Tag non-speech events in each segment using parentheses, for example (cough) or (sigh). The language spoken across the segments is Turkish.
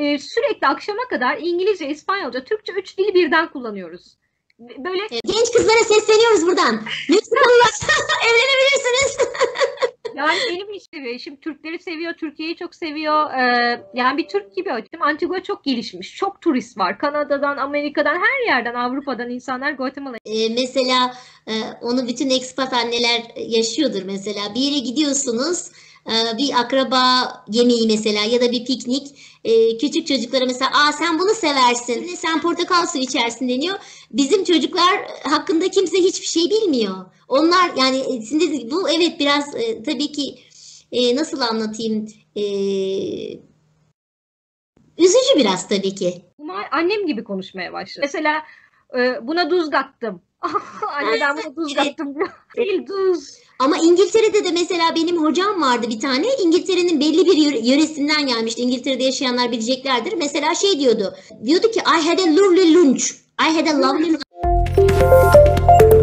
e, sürekli akşama kadar İngilizce, İspanyolca, Türkçe üç dili birden kullanıyoruz. Böyle Genç kızlara sesleniyoruz buradan. Lütfen (laughs) evlenebilirsiniz. (laughs) yani benim eşim, eşim Türkleri seviyor, Türkiye'yi çok seviyor. Ee, yani bir Türk gibi açtım. Antigua çok gelişmiş. Çok turist var. Kanada'dan, Amerika'dan, her yerden, Avrupa'dan insanlar Guatemala. Ee, mesela e, onu bütün ekspat anneler yaşıyordur mesela. Bir yere gidiyorsunuz, bir akraba yemeği mesela ya da bir piknik. E, küçük çocuklara mesela, aa sen bunu seversin, sen portakal suyu içersin deniyor. Bizim çocuklar hakkında kimse hiçbir şey bilmiyor. Onlar yani e, şimdi bu evet biraz e, tabii ki e, nasıl anlatayım? E, üzücü biraz tabii ki. Annem gibi konuşmaya başladı. Mesela e, buna tuz kattım. (laughs) Anne ben buna tuz Evet. kattım diyor. Değil tuz. Ama İngiltere'de de mesela benim hocam vardı bir tane. İngiltere'nin belli bir yöre- yöresinden gelmişti. İngiltere'de yaşayanlar bileceklerdir. Mesela şey diyordu. Diyordu ki I had a lovely lunch. I had a lovely lunch. (laughs)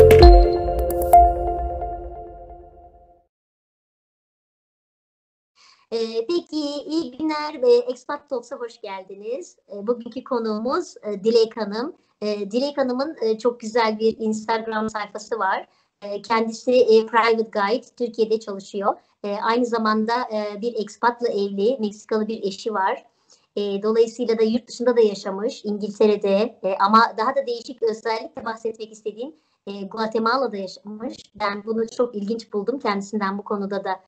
Ee, peki iyi günler ve Expat Talks'a hoş geldiniz. Ee, bugünkü konuğumuz e, Dilek Hanım. Ee, Dilek Hanım'ın e, çok güzel bir Instagram sayfası var. E, Kendisi e, private guide, Türkiye'de çalışıyor. E, Aynı zamanda e, bir expatla evli, Meksikalı bir eşi var. E, Dolayısıyla da yurt dışında da yaşamış, İngiltere'de e, ama daha da değişik özellikle bahsetmek istediğim e, Guatemala'da yaşamış. Ben bunu çok ilginç buldum. Kendisinden bu konuda da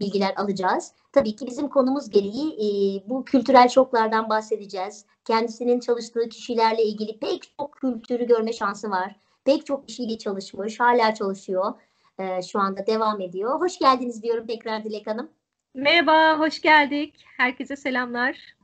bilgiler alacağız. Tabii ki bizim konumuz gereği e, bu kültürel şoklardan bahsedeceğiz. Kendisinin çalıştığı kişilerle ilgili pek çok kültürü görme şansı var. Pek çok kişiyle çalışmış, hala çalışıyor. Ee, şu anda devam ediyor. Hoş geldiniz diyorum tekrar Dilek Hanım. Merhaba, hoş geldik. Herkese selamlar.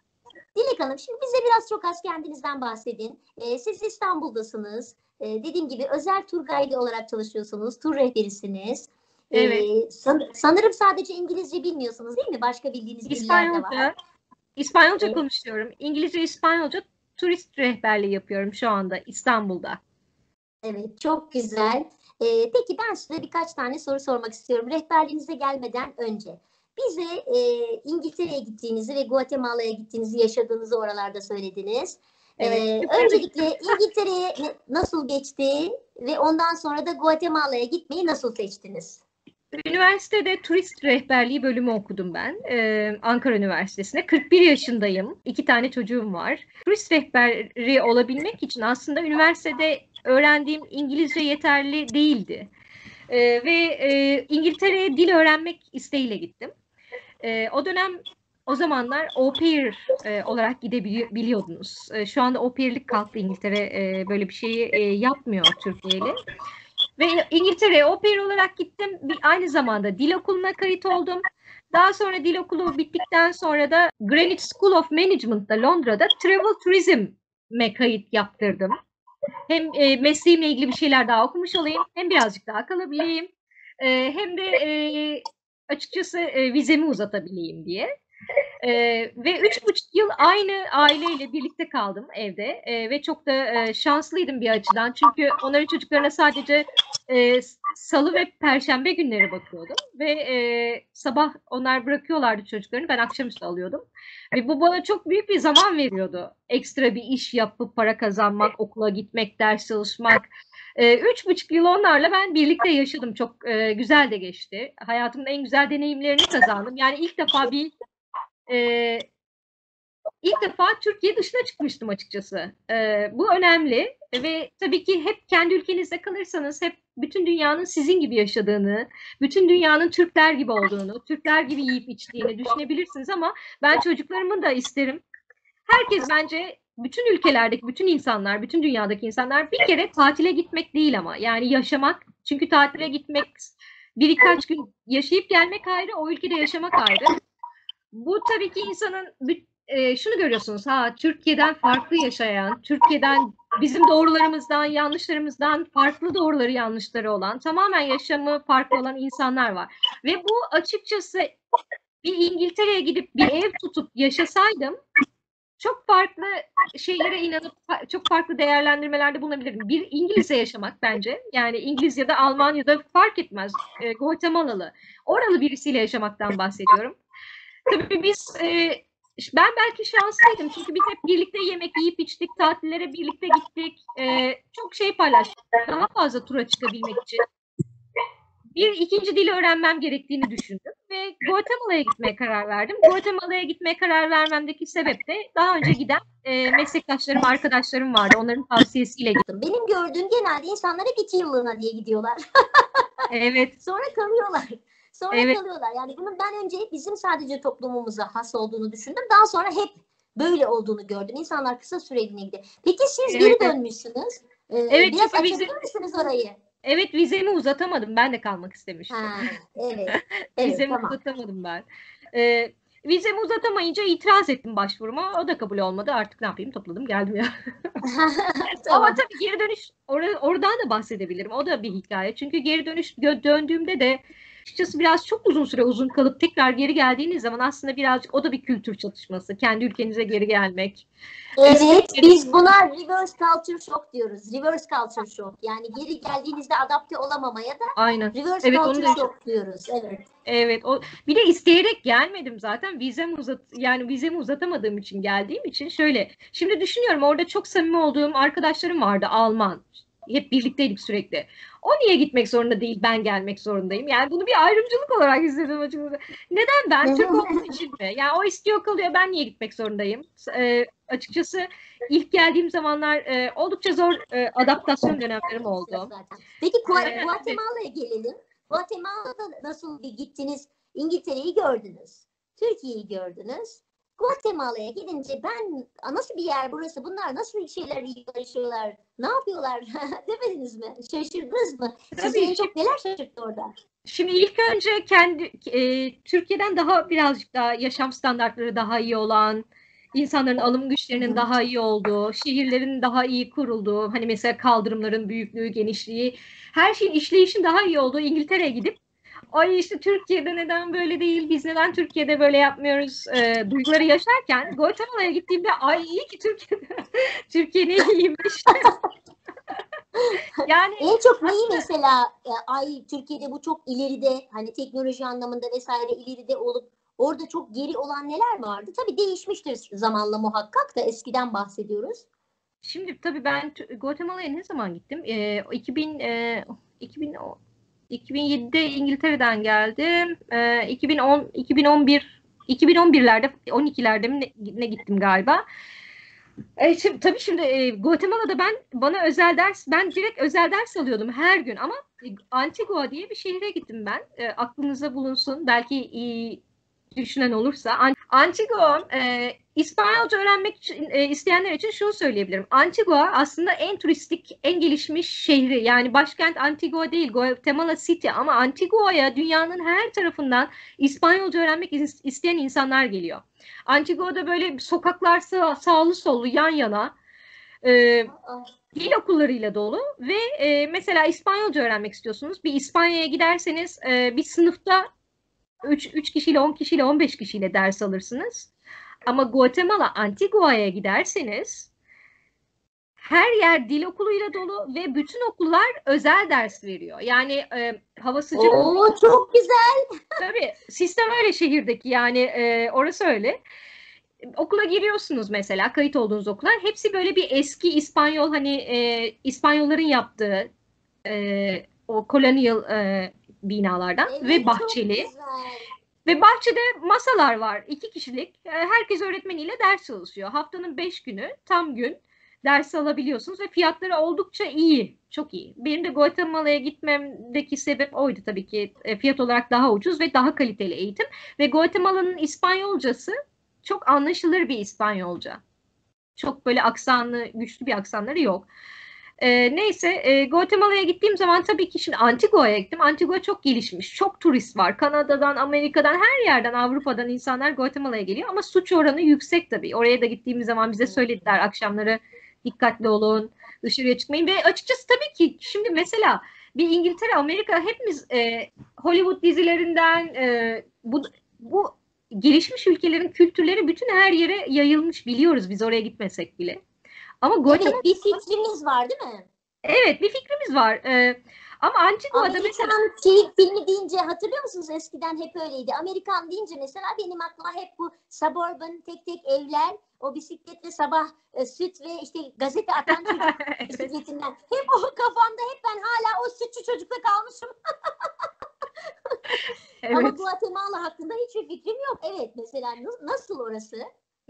Dilek Hanım şimdi bize biraz çok az kendinizden bahsedin. Ee, siz İstanbul'dasınız. Ee, dediğim gibi özel tur guide olarak çalışıyorsunuz. Tur rehberisiniz. Ee, Evet. san- sanırım sadece İngilizce bilmiyorsunuz değil mi? Başka bildiğiniz diller de var. İspanyolca, İspanyolca Evet. konuşuyorum. İngilizce, İspanyolca turist rehberliği yapıyorum şu anda İstanbul'da. Evet, çok güzel. Ee, peki ben size birkaç tane soru sormak istiyorum. Rehberliğinize gelmeden önce. Bize e, İngiltere'ye gittiğinizi ve Guatemala'ya gittiğinizi, yaşadığınızı oralarda söylediniz. Ee, Evet. öncelikle İngiltere'ye nasıl geçti ve ondan sonra da Guatemala'ya gitmeyi nasıl seçtiniz? Üniversitede turist rehberliği bölümü okudum ben. Ee, Ankara Üniversitesi'nde. 41 yaşındayım. İki tane çocuğum var. Turist rehberi olabilmek için aslında üniversitede öğrendiğim İngilizce yeterli değildi. Ee, ve e, İngiltere'ye dil öğrenmek isteğiyle gittim. Ee, o dönem o zamanlar au pair e, olarak gidebiliyordunuz. E, şu anda au pair'lik kalktı İngiltere e, böyle bir şeyi e, yapmıyor Türkiye'yle. Ve İngiltere'ye pair olarak gittim. Bir, aynı zamanda dil okuluna kayıt oldum. Daha sonra dil okulu bittikten sonra da Greenwich School of Management'ta Londra'da Travel Tourism'e kayıt yaptırdım. Hem e, mesleğimle ilgili bir şeyler daha okumuş olayım, hem birazcık daha kalabileyim, e, hem de e, açıkçası e, vizemi uzatabileyim diye. E, ve üç buçuk yıl aynı aileyle birlikte kaldım evde E, ve çok da e, şanslıydım bir açıdan. Çünkü onların çocuklarına sadece e, salı ve perşembe günleri bakıyordum ve e, sabah onlar bırakıyorlardı çocuklarını ben akşamüstü alıyordum. Ve bu bana çok büyük bir zaman veriyordu. Ekstra bir iş yapıp para kazanmak okula gitmek ders çalışmak. E, üç buçuk yıl onlarla ben birlikte yaşadım. Çok e, güzel de geçti. Hayatımın en güzel deneyimlerini kazandım. Yani ilk defa bir e, ilk defa Türkiye dışına çıkmıştım açıkçası. E, bu önemli ve tabii ki hep kendi ülkenizde kalırsanız hep bütün dünyanın sizin gibi yaşadığını, bütün dünyanın Türkler gibi olduğunu, Türkler gibi yiyip içtiğini düşünebilirsiniz ama ben çocuklarımın da isterim. Herkes bence bütün ülkelerdeki bütün insanlar, bütün dünyadaki insanlar bir kere tatile gitmek değil ama yani yaşamak. Çünkü tatile gitmek birkaç gün yaşayıp gelmek ayrı, o ülkede yaşamak ayrı. Bu tabii ki insanın e, şunu görüyorsunuz ha Türkiye'den farklı yaşayan, Türkiye'den bizim doğrularımızdan, yanlışlarımızdan farklı doğruları, yanlışları olan, tamamen yaşamı farklı olan insanlar var. Ve bu açıkçası bir İngiltere'ye gidip bir ev tutup yaşasaydım çok farklı şeylere inanıp çok farklı değerlendirmelerde bulunabilirdim. Bir İngilizce yaşamak bence. Yani İngiliz ya da Alman ya da fark etmez. E, Guatemalalı. Oralı birisiyle yaşamaktan bahsediyorum. Tabii biz e, ben belki şanslıydım çünkü biz hep birlikte yemek yiyip içtik, tatillere birlikte gittik. Ee, çok şey paylaştık. Daha fazla tura çıkabilmek için. Bir ikinci dili öğrenmem gerektiğini düşündüm ve Guatemala'ya gitmeye karar verdim. Guatemala'ya gitmeye karar vermemdeki sebep de daha önce giden e, meslektaşlarım, arkadaşlarım vardı. Onların tavsiyesiyle gittim. Benim gördüğüm genelde insanlar hep iki yıllığına diye gidiyorlar. Evet, Sonra kalıyorlar. Sonra Evet. kalıyorlar. Yani bunun ben önce bizim sadece toplumumuza has olduğunu düşündüm. Daha sonra hep böyle olduğunu gördüm. İnsanlar kısa süreliğine gidiyor. Peki siz Evet, geri dönmüşsünüz. Ee, Evet, biraz açabilir misiniz orayı? evet vizemi uzatamadım. Ben de kalmak istemiştim. Ha, evet. (laughs) Evet, vizemi tamam. uzatamadım ben. Ee, vizemi uzatamayınca itiraz ettim başvuruma. O da kabul olmadı. Artık ne yapayım? Topladım geldim ya. (laughs) tamam. Ama tabii geri dönüş or- oradan da bahsedebilirim. O da bir hikaye. Çünkü geri dönüş döndüğümde de açıkçası biraz çok uzun süre uzun kalıp tekrar geri geldiğiniz zaman aslında birazcık o da bir kültür çatışması. Kendi ülkenize geri gelmek. Evet, biz buna reverse culture shock diyoruz. Reverse culture shock. Yani geri geldiğinizde adapte olamamaya da Aynen. reverse Evet, culture shock diyoruz. Evet. Evet. O bir de isteyerek gelmedim zaten. Vizemi uzat yani vizemi uzatamadığım için geldiğim için şöyle. Şimdi düşünüyorum orada çok samimi olduğum arkadaşlarım vardı Alman. Hep birlikteydik sürekli. O niye gitmek zorunda değil, ben gelmek zorundayım. Yani bunu bir ayrımcılık olarak izledim açıkçası. Neden ben? Türk olduğum için mi? Yani o istiyor kalıyor, ben niye gitmek zorundayım? Ee, açıkçası ilk geldiğim zamanlar e, oldukça zor e, adaptasyon dönemlerim oldu. Peki Ee, Guatemala'ya gelelim. Guatemala'da nasıl bir gittiniz? İngiltere'yi gördünüz. Türkiye'yi gördünüz. Guatemala'ya gidince ben "Aa, nasıl bir yer burası? Bunlar nasıl şeyler yiyorlar, içiyorlar? Ne yapıyorlar? (laughs) Demediniz mi? Şaşırdınız mı? Sizi Tabii en çok neler şaşırttı orada? Şimdi ilk önce kendi e, Türkiye'den daha birazcık daha yaşam standartları daha iyi olan, insanların alım güçlerinin daha iyi olduğu, şehirlerin daha iyi kurulduğu, hani mesela kaldırımların büyüklüğü, genişliği, her şeyin işleyişin daha iyi olduğu İngiltere'ye gidip ay işte Türkiye'de neden böyle değil, biz neden Türkiye'de böyle yapmıyoruz e, duyguları yaşarken Guatemala'ya gittiğimde ay iyi ki Türkiye'de (laughs) Türkiye ne iyiymiş. (laughs) yani En çok neyi mesela e, ay Türkiye'de bu çok ileride hani teknoloji anlamında vesaire ileride olup orada çok geri olan neler vardı? Tabii değişmiştir zamanla muhakkak da eskiden bahsediyoruz. Şimdi tabii ben Guatemala'ya ne zaman gittim? Ee, 2000 e, 2000 o- 2007'de İngiltere'den geldim. Ee, 2010 2011 2011'lerde 12'lerde mi ne, ne gittim galiba. E, şimdi, tabii şimdi e, Guatemala'da ben bana özel ders ben direkt özel ders alıyordum her gün ama e, Antigua diye bir şehre gittim ben. E, aklınızda bulunsun. Belki iyi düşünen olursa. An- Antigua e, İspanyolca öğrenmek için, e, isteyenler için şunu söyleyebilirim. Antigua aslında en turistik, en gelişmiş şehri. Yani başkent Antigua değil, Guatemala City ama Antigua'ya dünyanın her tarafından İspanyolca öğrenmek is- isteyen insanlar geliyor. Antigua'da böyle sokaklar sağ, sağlı sollu yan yana. E, dil okullarıyla dolu ve e, mesela İspanyolca öğrenmek istiyorsunuz. Bir İspanya'ya giderseniz e, bir sınıfta 3, 3 kişiyle 10 kişiyle 15 kişiyle ders alırsınız. Ama Guatemala, Antigua'ya giderseniz her yer dil okuluyla dolu ve bütün okullar özel ders veriyor. Yani e, hava sıcak Oo çok güzel. (laughs) Tabii sistem öyle şehirdeki yani e, orası öyle. Okula giriyorsunuz mesela kayıt olduğunuz okullar. Hepsi böyle bir eski İspanyol hani e, İspanyolların yaptığı e, o kolonyal e, binalardan Evet, ve çok bahçeli. güzel. Ve bahçede masalar var. iki kişilik. E, Herkes öğretmeniyle ders çalışıyor. Haftanın beş günü tam gün ders alabiliyorsunuz ve fiyatları oldukça iyi. Çok iyi. Benim de Guatemala'ya gitmemdeki sebep oydu tabii ki. E, Fiyat olarak daha ucuz ve daha kaliteli eğitim. Ve Guatemala'nın İspanyolcası çok anlaşılır bir İspanyolca. Çok böyle aksanlı, güçlü bir aksanları yok. E, neyse e, Guatemala'ya gittiğim zaman tabii ki şimdi Antigua'ya gittim. Antigua çok gelişmiş. Çok turist var. Kanada'dan, Amerika'dan, her yerden, Avrupa'dan insanlar Guatemala'ya geliyor. Ama suç oranı yüksek tabii. Oraya da gittiğimiz zaman bize söylediler akşamları dikkatli olun, dışarıya çıkmayın. Ve açıkçası tabii ki şimdi mesela bir İngiltere, Amerika hepimiz e, Hollywood dizilerinden e, bu, bu gelişmiş ülkelerin kültürleri bütün her yere yayılmış biliyoruz biz oraya gitmesek bile. Ama Guatemala Evet bir fikrimiz var değil mi? Evet bir fikrimiz var. Ee, ama Antigua'da Amerikan mesela şey, filmi deyince hatırlıyor musunuz? Eskiden hep öyleydi. Amerikan deyince mesela benim aklıma hep bu suburban tek tek evler, o bisikletle sabah e, süt ve işte gazete atan çocuk (laughs) Evet, bisikletinden. Hep o kafamda hep ben hala o sütçü çocukta kalmışım. (laughs) Ama evet. Guatemala hakkında hiçbir fikrim yok. Evet mesela na- nasıl orası?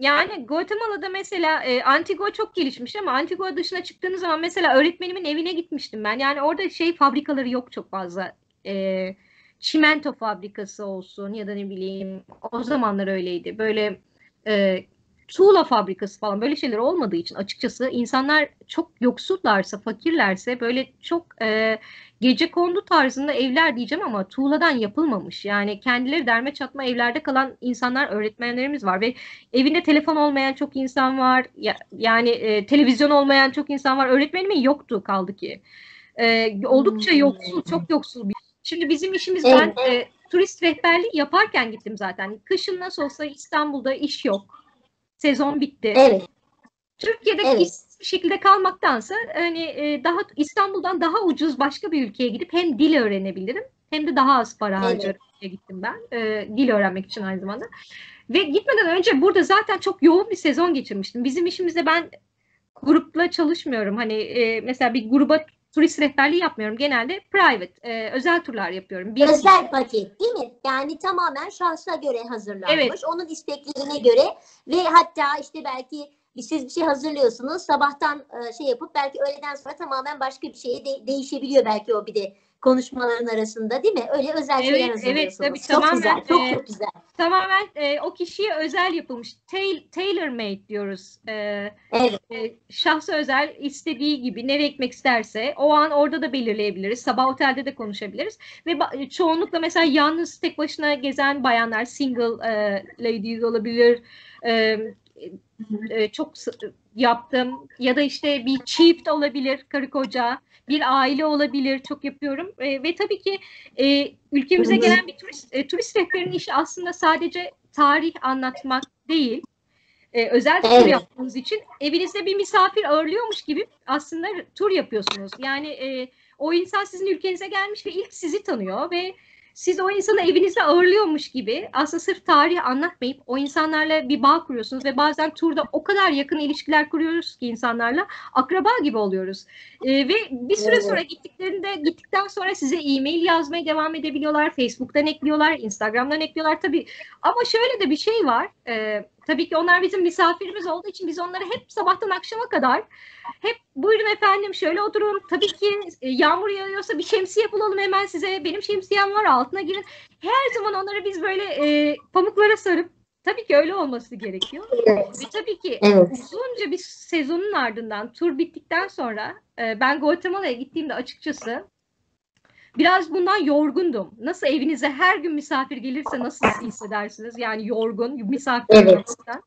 Yani Guatemala'da mesela e, Antigua çok gelişmiş ama Antigua dışına çıktığınız zaman mesela öğretmenimin evine gitmiştim ben. Yani orada şey fabrikaları yok çok fazla. E, çimento fabrikası olsun ya da ne bileyim o zamanlar öyleydi. Böyle e, tuğla fabrikası falan böyle şeyler olmadığı için açıkçası insanlar çok yoksullarsa, fakirlerse böyle çok e, gece kondu tarzında evler diyeceğim ama tuğladan yapılmamış. Yani kendileri derme çatma evlerde kalan insanlar, öğretmenlerimiz var ve evinde telefon olmayan çok insan var. Ya- yani e, televizyon olmayan çok insan var. Öğretmenimin yoktu kaldı ki. E, oldukça Hmm. yoksul, çok yoksul bir. Şimdi bizim işimiz ben e, turist rehberliği yaparken gittim zaten. Kışın nasıl olsa İstanbul'da iş yok. Sezon bitti. Evet, Türkiye'de Evet. bir şekilde kalmaktansa hani e, daha İstanbul'dan daha ucuz başka bir ülkeye gidip hem dil öğrenebilirim hem de daha az para Evet. harcarım diye gittim ben. E, dil öğrenmek için aynı zamanda. Ve gitmeden önce burada zaten çok yoğun bir sezon geçirmiştim. Bizim işimizde ben grupla çalışmıyorum. Hani e, mesela bir gruba turist rehberliği yapmıyorum. Genelde private, e, özel turlar yapıyorum. Bir özel paket değil mi? Yani tamamen şahsa göre hazırlanmış. Evet. Onun isteklerine göre ve hatta işte belki bir siz bir şey hazırlıyorsunuz. Sabahtan e, şey yapıp belki öğleden sonra tamamen başka bir şeye de- değişebiliyor belki o bir de konuşmaların arasında değil mi? Öyle özel Evet, şeyler evet, hazırlıyorsunuz. tabii, çok tamamen, güzel, çok e, çok güzel. tamamen e, o kişiye özel yapılmış. Tail, tailor made diyoruz. E, Evet. e, şahsa özel istediği gibi nereye gitmek isterse o an orada da belirleyebiliriz. Sabah otelde de konuşabiliriz. Ve ba- çoğunlukla mesela yalnız tek başına gezen bayanlar single e, ladies olabilir. E, e, çok yaptım. Ya da işte bir çift olabilir karı koca bir aile olabilir. Çok yapıyorum. E, ve tabii ki e, ülkemize gelen bir turist e, turist rehberinin işi aslında sadece tarih anlatmak değil. E, özel tur Evet. yaptığınız için evinizde bir misafir ağırlıyormuş gibi aslında tur yapıyorsunuz. Yani e, o insan sizin ülkenize gelmiş ve ilk sizi tanıyor ve siz o insanı evinizde ağırlıyormuş gibi aslında sırf tarih anlatmayıp o insanlarla bir bağ kuruyorsunuz ve bazen turda o kadar yakın ilişkiler kuruyoruz ki insanlarla akraba gibi oluyoruz. E, ve bir süre Evet. sonra gittiklerinde gittikten sonra size e-mail yazmaya devam edebiliyorlar. Facebook'tan ekliyorlar, Instagram'dan ekliyorlar tabii. Ama şöyle de bir şey var. E, tabii ki onlar bizim misafirimiz olduğu için biz onları hep sabahtan akşama kadar hep buyurun efendim şöyle oturun. Tabii ki e, yağmur yağıyorsa bir şemsiye bulalım hemen size. Benim şemsiyem var altına girin. Her zaman onları biz böyle e, pamuklara sarıp tabii ki öyle olması gerekiyor. Evet. Ve tabii ki Evet. uzunca bir sezonun ardından tur bittikten sonra e, ben Guatemala'ya gittiğimde açıkçası biraz bundan yorgundum. Nasıl evinize her gün misafir gelirse nasıl hissedersiniz? Yani yorgun, misafir Evet. olmaktan.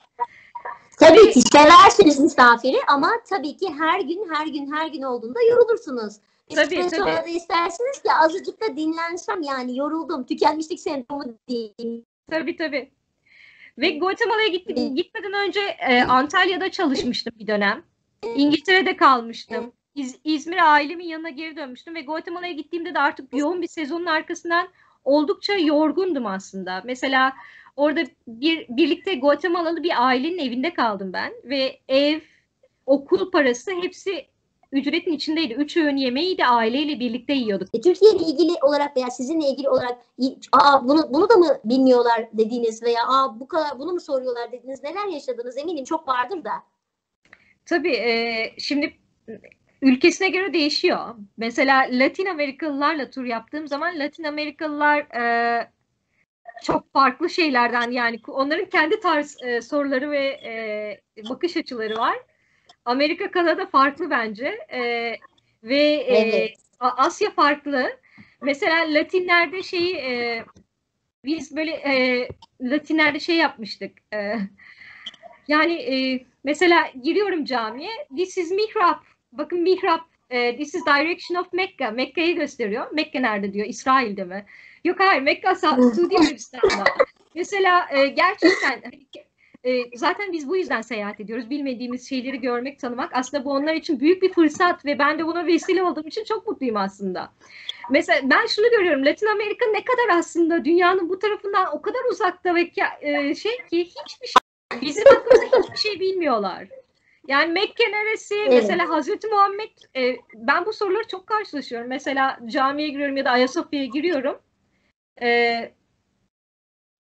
Tabii ki seversiniz misafiri ama tabii ki her gün her gün her gün olduğunda yorulursunuz. Tabii, tabii. istersiniz ki azıcık da dinlensem yani yoruldum. Tükenmişlik sendromu diyeyim. Tabii tabii. Ve Guatemala'ya gittim, gitmeden önce e, Antalya'da çalışmıştım bir dönem. İngiltere'de kalmıştım. İz- İzmir'e ailemin yanına geri dönmüştüm ve Guatemala'ya gittiğimde de artık yoğun bir sezonun arkasından oldukça yorgundum aslında. Mesela orada bir birlikte Guatemalalı bir ailenin evinde kaldım ben ve ev, okul parası hepsi ücretin içindeydi. Üç öğün yemeği de aileyle birlikte yiyorduk. E, Türkiye ile ilgili olarak veya sizinle ilgili olarak aa bunu bunu da mı bilmiyorlar dediğiniz veya aa bu kadar bunu mu soruyorlar dediğiniz neler yaşadınız eminim çok vardır da. Tabii e, şimdi ülkesine göre değişiyor. Mesela Latin Amerikalılarla tur yaptığım zaman Latin Amerikalılar e, çok farklı şeylerden yani onların kendi tarz e, soruları ve e, bakış açıları var. Amerika, Kanada farklı bence E, ve e, Evet. Asya farklı. Mesela Latinlerde şeyi e, biz böyle e, Latinlerde şey yapmıştık. E, yani e, mesela giriyorum camiye. This is mihrap. Bakın mihrap. e, this is direction of Mecca. Mekka'yı gösteriyor. Mekke nerede diyor? İsrail'de mi? Yok hayır Mekka Suudi Arabistan'da. Mesela e, gerçekten e, zaten biz bu yüzden seyahat ediyoruz. Bilmediğimiz şeyleri görmek, tanımak. Aslında bu onlar için büyük bir fırsat ve ben de buna vesile olduğum için çok mutluyum aslında. Mesela ben şunu görüyorum. Latin Amerika ne kadar aslında dünyanın bu tarafından o kadar uzakta ve e, şey ki hiçbir şey bizim hakkımızda hiçbir şey bilmiyorlar. Yani Mekke neresi? Evet. Mesela Hazreti Muhammed e, ben bu soruları çok karşılaşıyorum. Mesela camiye giriyorum ya da Ayasofya'ya giriyorum. E,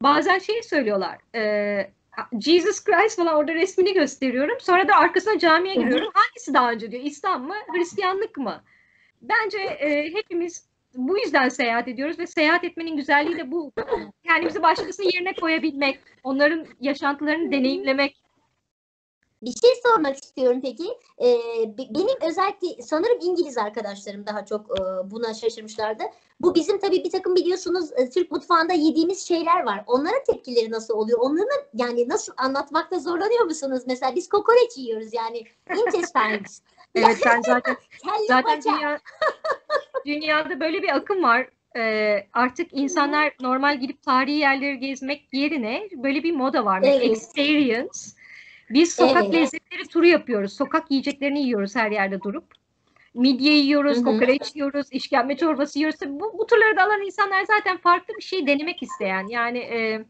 bazen şey söylüyorlar. E, Jesus Christ falan orada resmini gösteriyorum. Sonra da arkasına camiye giriyorum. Hangisi daha önce diyor? İslam mı? Hristiyanlık mı? Bence e, hepimiz bu yüzden seyahat ediyoruz ve seyahat etmenin güzelliği de bu. Kendimizi başkasının yerine koyabilmek, onların yaşantılarını deneyimlemek, bir şey sormak istiyorum peki. Ee, benim özellikle sanırım İngiliz arkadaşlarım daha çok e, buna şaşırmışlardı. Bu bizim tabii bir takım biliyorsunuz e, Türk mutfağında yediğimiz şeyler var. Onlara tepkileri nasıl oluyor? Onların yani nasıl anlatmakta zorlanıyor musunuz? Mesela biz kokoreç yiyoruz yani intestines. (laughs) evet ben zaten (laughs) zaten dünya, (laughs) dünyada böyle bir akım var. Ee, artık insanlar normal gidip tarihi yerleri gezmek yerine böyle bir moda var. Evet. Experience biz sokak evet. lezzetleri turu yapıyoruz. Sokak yiyeceklerini yiyoruz her yerde durup. Midye yiyoruz, Hı-hı. kokoreç yiyoruz, işkembe çorbası yiyoruz. Bu, bu turları da alan insanlar zaten farklı bir şey denemek isteyen. Yani e,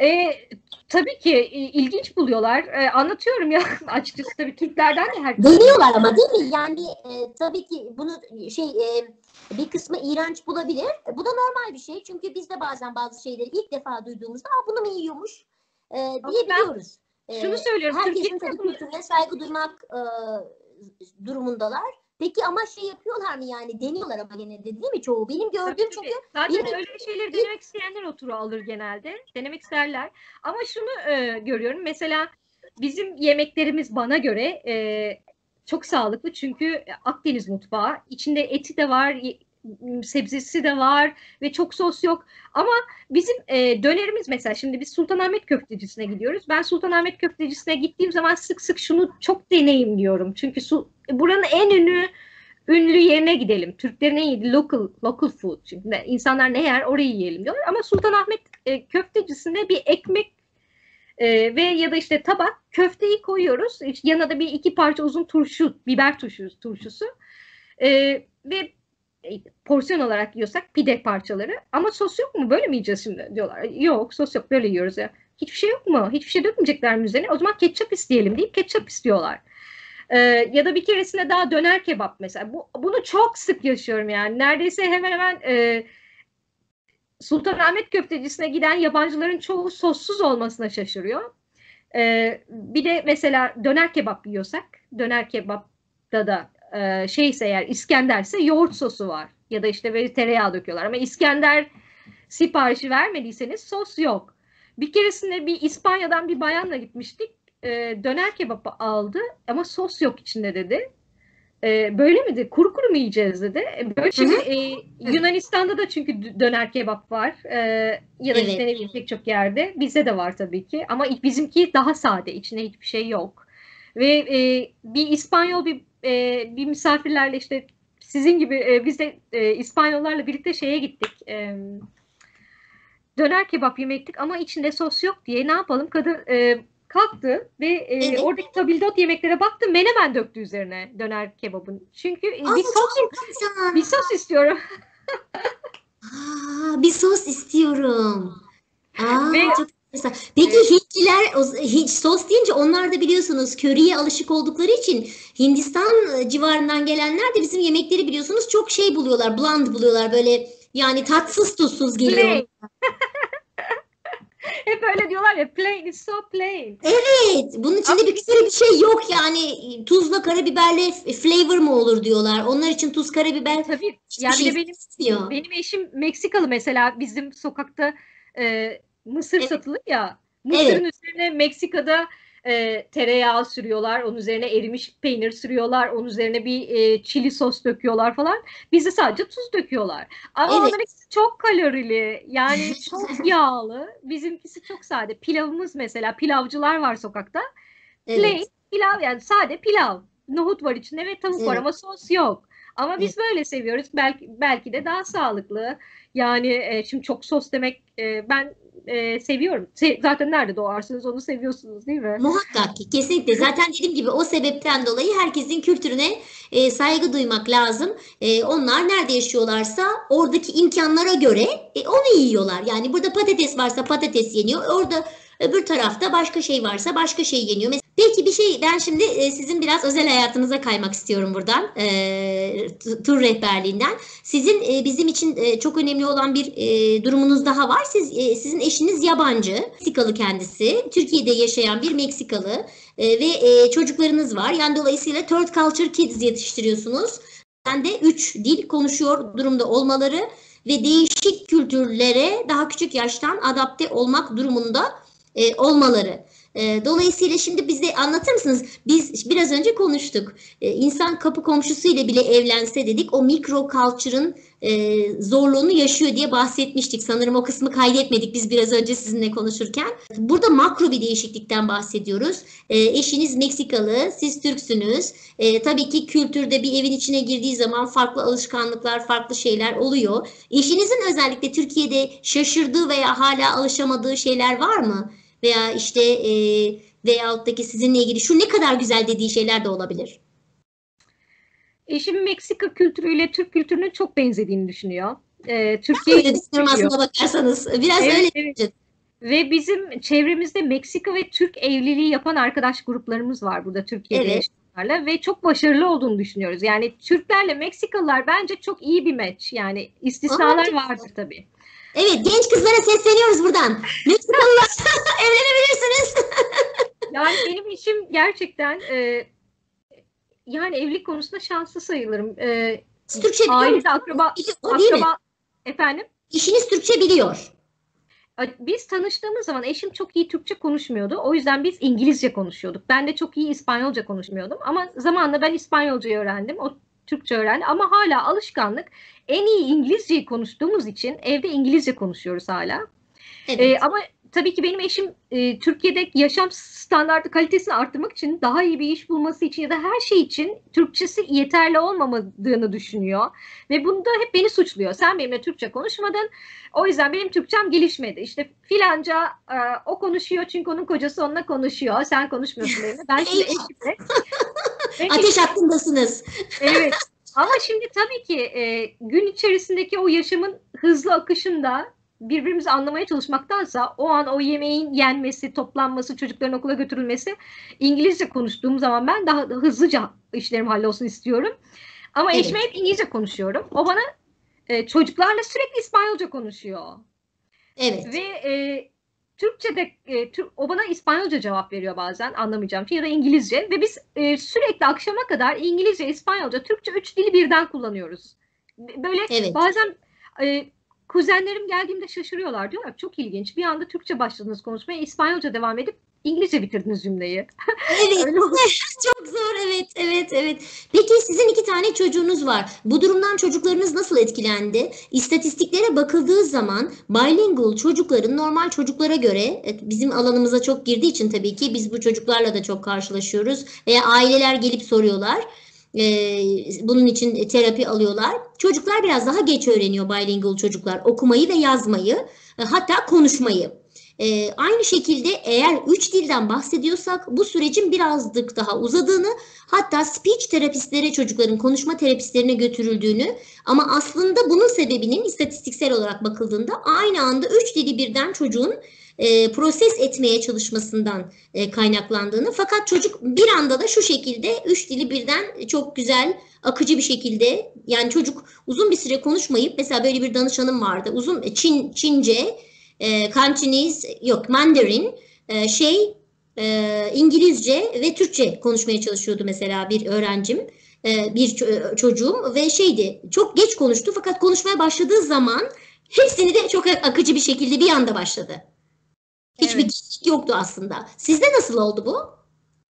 e, tabii ki e, ilginç buluyorlar. E, anlatıyorum ya (laughs) açıkçası tabii Türklerden de her Deniyorlar ama değil mi? Yani e, tabii ki bunu şey e, bir kısmı iğrenç bulabilir. Bu da normal bir şey. Çünkü biz de bazen bazı şeyleri ilk defa duyduğumuzda Aa, bunu mu yiyormuş e, diyebiliyoruz. Ben şunu ee, söylüyorum. Herkesin tabii kültürüne saygı duymak e, durumundalar. Peki ama şey yapıyorlar mı yani deniyorlar ama gene de değil mi çoğu? Benim gördüğüm tabii, çünkü. Zaten benim, öyle şeyleri denemek isteyenler oturu alır genelde. Denemek isterler. Ama şunu e, görüyorum. Mesela bizim yemeklerimiz bana göre e, çok sağlıklı çünkü Akdeniz mutfağı. içinde eti de var, sebzesi de var ve çok sos yok. Ama bizim e, dönerimiz mesela şimdi biz Sultanahmet Köftecisine gidiyoruz. Ben Sultanahmet Köftecisine gittiğim zaman sık sık şunu çok deneyimliyorum. Çünkü su, buranın en ünlü ünlü yerine gidelim. Türklerin en yedi local local food. Şimdi insanlar ne yer orayı yiyelim diyorlar. Ama Sultanahmet e, Köftecisinde bir ekmek e, ve ya da işte tabak köfteyi koyuyoruz. Yanına da bir iki parça uzun turşu, biber turşusu, turşusu. E, ve e, porsiyon olarak yiyorsak pide parçaları. Ama sos yok mu? Böyle mi yiyeceğiz şimdi diyorlar. Yok sos yok böyle yiyoruz ya. Hiçbir şey yok mu? Hiçbir şey dökmeyecekler mi üzerine? O zaman ketçap isteyelim deyip ketçap istiyorlar. Ee, ya da bir keresinde daha döner kebap mesela. Bu, bunu çok sık yaşıyorum yani. Neredeyse hemen hemen e, Sultanahmet köftecisine giden yabancıların çoğu sossuz olmasına şaşırıyor. Ee, bir de mesela döner kebap yiyorsak, döner kebapta da e, şeyse eğer İskenderse yoğurt sosu var. Ya da işte böyle tereyağı döküyorlar. Ama İskender siparişi vermediyseniz sos yok. Bir keresinde bir İspanya'dan bir bayanla gitmiştik. E, döner kebabı aldı ama sos yok içinde dedi. E, böyle mi dedi? Kuru kuru mu yiyeceğiz dedi. E, böyle şimdi e, Yunanistan'da da çünkü döner kebap var. E, ya da evet. işte ne bileyim pek çok yerde. Bizde de var tabii ki. Ama bizimki daha sade. İçinde hiçbir şey yok. Ve e, bir İspanyol bir e, bir misafirlerle işte sizin gibi e, biz de e, İspanyollarla birlikte şeye gittik. E, döner kebap yemektik ama içinde sos yok diye ne yapalım kadın e, kalktı ve e, evet. oradaki tabildot yemeklere baktı menemen döktü üzerine döner kebabın. Çünkü e, bir sos bir sos istiyorum. Aa, bir sos istiyorum. Aa, ve, çok Mesela, peki evet. Hintliler hiç sos deyince onlar da biliyorsunuz köriye alışık oldukları için Hindistan e, civarından gelenler de bizim yemekleri biliyorsunuz çok şey buluyorlar, bland buluyorlar böyle yani tatsız tuzsuz geliyor. (laughs) Hep öyle diyorlar ya plain is so plain. Evet bunun içinde bir kere bir şey yok yani tuzla karabiberle flavor mı olur diyorlar. Onlar için tuz karabiber Tabii yani şey benim, istiyor. benim eşim Meksikalı mesela bizim sokakta e, mısır evet. satılır ya. Mısırın evet. üzerine Meksika'da e, tereyağı sürüyorlar. Onun üzerine erimiş peynir sürüyorlar. Onun üzerine bir e, çili sos döküyorlar falan. Bizde sadece tuz döküyorlar. Ama evet. onların çok kalorili. Yani (laughs) çok yağlı. Bizimkisi çok sade. Pilavımız mesela. Pilavcılar var sokakta. Evet. Plain pilav yani sade pilav. Nohut var içinde ve tavuk evet. var ama sos yok. Ama biz böyle seviyoruz. Belki belki de daha sağlıklı. Yani e, şimdi çok sos demek e, ben e, seviyorum. Se- zaten nerede doğarsınız onu seviyorsunuz değil mi? Muhakkak ki kesinlikle zaten dediğim gibi o sebepten dolayı herkesin kültürüne e, saygı duymak lazım. E, onlar nerede yaşıyorlarsa oradaki imkanlara göre e, onu yiyorlar. Yani burada patates varsa patates yeniyor. Orada öbür tarafta başka şey varsa başka şey yeniyor. Mes- Peki bir şey ben şimdi e, sizin biraz özel hayatınıza kaymak istiyorum buradan. E, tu- tur rehberliğinden. Sizin e, bizim için e, çok önemli olan bir e, durumunuz daha var. Siz e, sizin eşiniz yabancı, Meksikalı kendisi. Türkiye'de yaşayan bir Meksikalı e, ve e, çocuklarınız var. Yani dolayısıyla third culture kids yetiştiriyorsunuz. Ben de üç dil konuşuyor durumda olmaları ve değişik kültürlere daha küçük yaştan adapte olmak durumunda e, olmaları. E, dolayısıyla şimdi bize anlatır mısınız? Biz biraz önce konuştuk. E, insan kapı komşusuyla bile evlense dedik o mikro culture'ın e, zorluğunu yaşıyor diye bahsetmiştik. Sanırım o kısmı kaydetmedik biz biraz önce sizinle konuşurken. Burada makro bir değişiklikten bahsediyoruz. E, eşiniz Meksikalı, siz Türksünüz. Tabii ki kültürde bir evin içine girdiği zaman farklı alışkanlıklar, farklı şeyler oluyor. Eşinizin özellikle Türkiye'de şaşırdığı veya hala alışamadığı şeyler var mı? Veya işte e, veyahut da ki sizinle ilgili şu ne kadar güzel dediği şeyler de olabilir. Eşim Meksika kültürüyle Türk kültürünün çok benzediğini düşünüyor. Ee, Öyle Türkiye'yi düşünüyorum seviyor. aslında bakarsanız. Biraz Evet, öyle. evet. Ve bizim çevremizde Meksika ve Türk evliliği yapan arkadaş gruplarımız var burada Türkiye'de Evet. Yaşayanlarla ve çok başarılı olduğunu düşünüyoruz. Yani Türklerle Meksikalılar bence çok iyi bir match. Yani istisnalar çok vardır tabii. Evet genç kızlara sesleniyoruz buradan. (laughs) Meksikalılar (laughs) evlenebilirsiniz. (laughs) Yani benim işim gerçekten e, yani evlilik konusunda şanslı sayılırım. E, Türkçe biliyor ailede akraba, mi? akraba efendim. İşiniz Türkçe biliyor. Biz tanıştığımız zaman eşim çok iyi Türkçe konuşmuyordu. O yüzden biz İngilizce konuşuyorduk. Ben de çok iyi İspanyolca konuşmuyordum. Ama zamanla ben İspanyolcayı öğrendim. O Türkçe öğrendi. Ama hala alışkanlık. En iyi İngilizceyi konuştuğumuz için evde İngilizce konuşuyoruz hala. Evet. Ee, ama tabii ki benim eşim e, Türkiye'de yaşam standartı kalitesini arttırmak için daha iyi bir iş bulması için ya da her şey için Türkçesi yeterli olmamadığını düşünüyor. Ve bunda hep beni suçluyor. Sen benimle Türkçe konuşmadın. O yüzden benim Türkçem gelişmedi. İşte filanca e, o konuşuyor çünkü onun kocası onunla konuşuyor. Sen konuşmuyorsun benimle. Ben şimdi eşimle. (laughs) Ateş hattındasınız. Evet. Ama şimdi tabii ki e, gün içerisindeki o yaşamın hızlı akışında birbirimizi anlamaya çalışmaktansa o an o yemeğin yenmesi, toplanması, çocukların okula götürülmesi İngilizce konuştuğum zaman ben daha da hızlıca işlerim hallolsun istiyorum. Ama Evet. eşime hep İngilizce konuşuyorum. O bana e, çocuklarla sürekli İspanyolca konuşuyor. Evet. Ve e, Türkçe'de e, Tür- o bana İspanyolca cevap veriyor bazen anlamayacağım şey ya da İngilizce ve biz e, sürekli akşama kadar İngilizce, İspanyolca, Türkçe üç dili birden kullanıyoruz. Böyle Evet. bazen e, kuzenlerim geldiğimde şaşırıyorlar diyorlar çok ilginç bir anda Türkçe başladınız konuşmaya İspanyolca devam edip İngilizce bitirdiniz cümleyi. Evet. (laughs) (laughs) Çok zor evet evet evet. Peki sizin iki tane çocuğunuz var. Bu durumdan çocuklarınız nasıl etkilendi? İstatistiklere bakıldığı zaman bilingual çocukların normal çocuklara göre bizim alanımıza çok girdiği için tabii ki biz bu çocuklarla da çok karşılaşıyoruz. Veya aileler gelip soruyorlar. Ee, bunun için terapi alıyorlar. Çocuklar biraz daha geç öğreniyor bilingual çocuklar okumayı ve yazmayı e, hatta konuşmayı. Ee, aynı şekilde eğer üç dilden bahsediyorsak bu sürecin birazcık daha uzadığını hatta speech terapistlere çocukların konuşma terapistlerine götürüldüğünü ama aslında bunun sebebinin istatistiksel olarak bakıldığında aynı anda üç dili birden çocuğun e, proses etmeye çalışmasından e, kaynaklandığını. Fakat çocuk bir anda da şu şekilde üç dili birden çok güzel akıcı bir şekilde yani çocuk uzun bir süre konuşmayıp mesela böyle bir danışanım vardı. Uzun Çin Çince e, Cantonese yok Mandarin e, şey e, İngilizce ve Türkçe konuşmaya çalışıyordu mesela bir öğrencim e, bir ço- çocuğum. Ve şeydi çok geç konuştu fakat konuşmaya başladığı zaman hepsini de çok akıcı bir şekilde bir anda başladı. Hiçbir Evet. geçik yoktu aslında. Sizde nasıl oldu bu?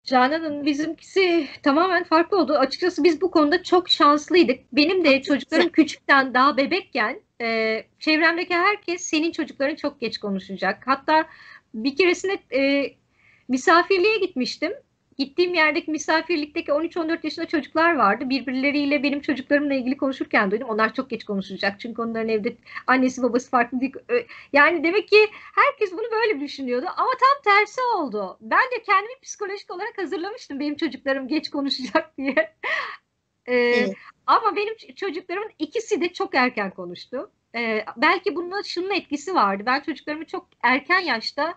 Canan'ın bizimkisi tamamen farklı oldu. Açıkçası biz bu konuda çok şanslıydık. Benim de çocuklarım küçükten daha bebekken e, çevremdeki herkes senin çocukların çok geç konuşacak. Hatta bir keresinde e, misafirliğe gitmiştim. Gittiğim yerdeki misafirlikteki 13-14 yaşında çocuklar vardı. Birbirleriyle benim çocuklarımla ilgili konuşurken duydum. Onlar çok geç konuşacak. Çünkü onların evde annesi babası farklı değil. Yani demek ki herkes bunu böyle düşünüyordu. Ama tam tersi oldu. Ben de kendimi psikolojik olarak hazırlamıştım. Benim çocuklarım geç konuşacak (laughs) diye. Ee, Evet. Ama benim çocuklarımın ikisi de çok erken konuştu. Ee, belki bunun şunun etkisi vardı. Ben çocuklarımı çok erken yaşta